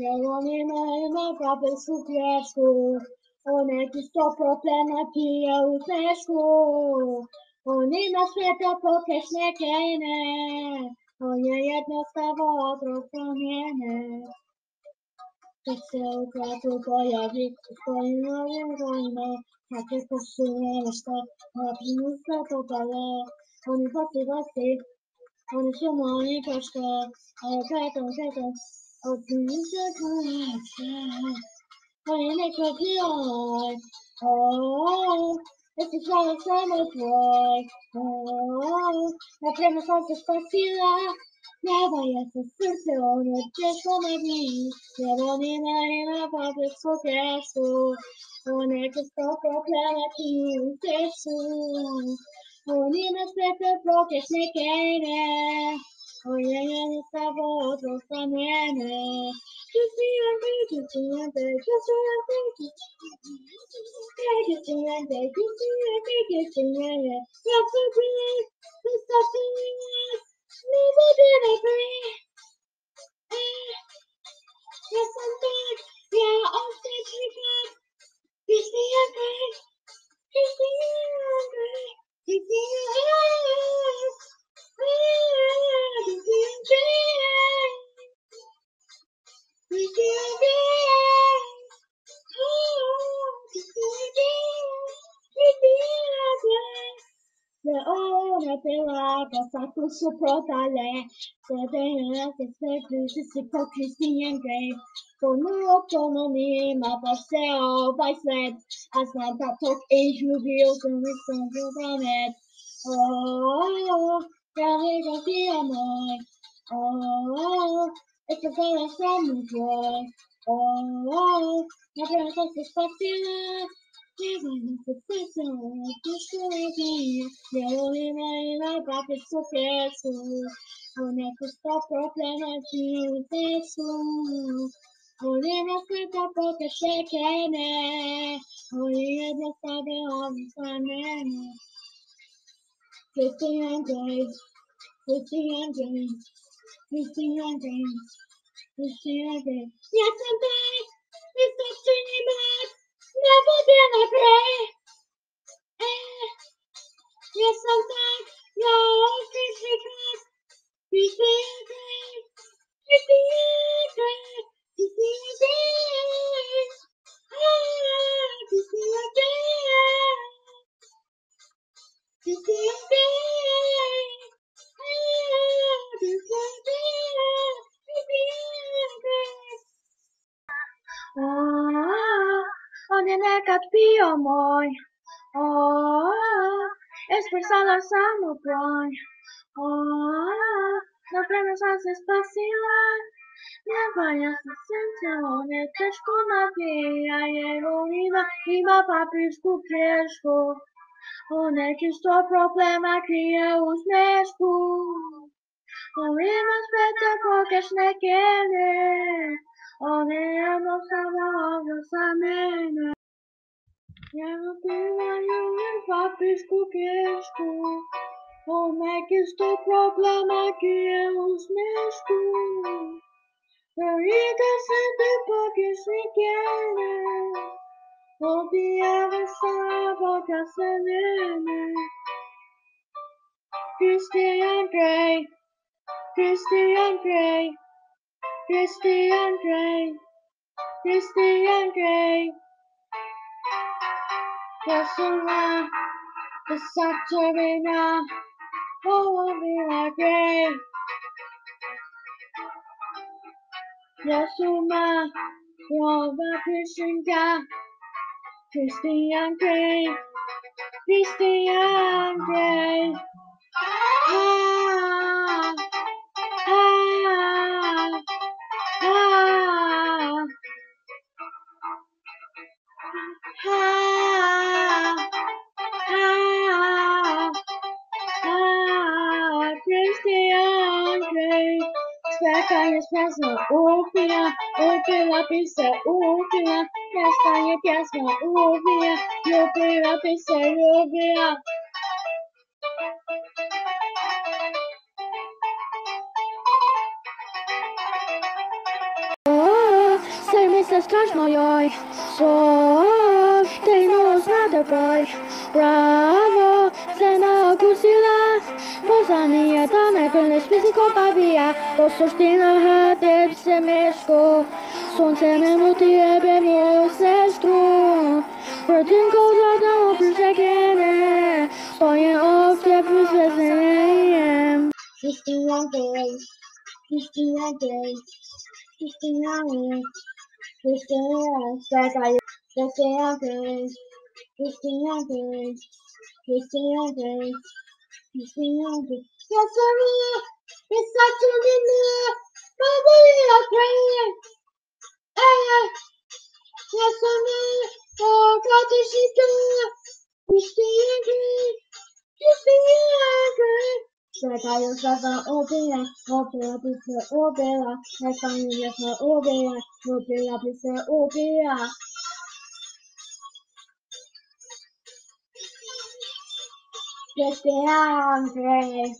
Jer on ima ime su pljesku, on je čisto poplena pije u tešku. On ima svijeta pokeš neke ime, on je jednostavo otrok promjene. Kad se u kratu pojavi u svojim novim rojima, kakve košine nešta, napinu sve popale. Oni posti, posti, oni su moji pošto, ali kretom, kretom, kretam, Optimistic connection. Panic of joy. Oh, it's a shower summer boy. Oh, la prima cosa spazila. Never yet a sister just for my knees. Never need my in a public so careful. When I can stop a planet to you, so. Only my spectre broke a snake ain't Oye, esta voz otra nena. Yo soy el yo soy el yo soy el yo soy el yo soy el yo soy el Yo soy el Mr. Singing, never did I pray. Yes, I'm back. Yeah, I'll stay triggered. pelada, só com suportalé. Tolerância, serviços, hipocrisia em grey. Konu otonomi, mabase o ser. As nota tok injury, o comissão de um Oh, oh, oh, carrega de amor. Oh, oh, oh, esse coração mudou. Oh, oh, oh, na verdade, se espaciar. Christian James. Yes, I'm back. It's Mr. Cinemas, never been a pray. Eh. Yes, I'm back. No, Christian James, Christian kad bio moj. O, es persona samobroj. O, na vreme sam se spasila. Ne ja se sunce, on je teško napija, jer on ima, ima papirsku pješku. On neki sto problema krije u smešku. On ima sveta pokašne kene, on je samo ono samo za mene. Eu tenho papis cuquesco. On é que estou problema cria os mesmos. Eu ia sempre porque se quer. Odiava boca serena. Christian Grey, Christian Grey, Christian Grey, Christian Grey. Yasuna, the Saturina, oh, Mila Grey. Yasuma, Rova Krishinka. Christian Grey, Christian Grey. Ah, ah, Castaña, piasma, uvia, uvia, pizza, uvia, castaña, piasma, uvia, uvia, pizza, uvia. Oh. se strašno joj Sov, tejnost na takoj Bravo, se nakusila Pozanije tame, kljne spisiko pavija Po suština hateb se meško Sonce me moti jebe moju sestru Protim koza da oprzekene Stoję ovdje przyzwezeniem Christina Gay, Christina Gay, Christina Gay, Christina Gay, Christina Gay, Christina Gay, Christina Gay, Christina 你不要走，要走呢？你撒娇呢？宝贝，我陪你。哎，要走呢？我刚退休，你谁也别去，你谁也别去。再大又三分五分呀，我不要这些五分了，再分一分五分呀，五分了必须五分呀。Just angry.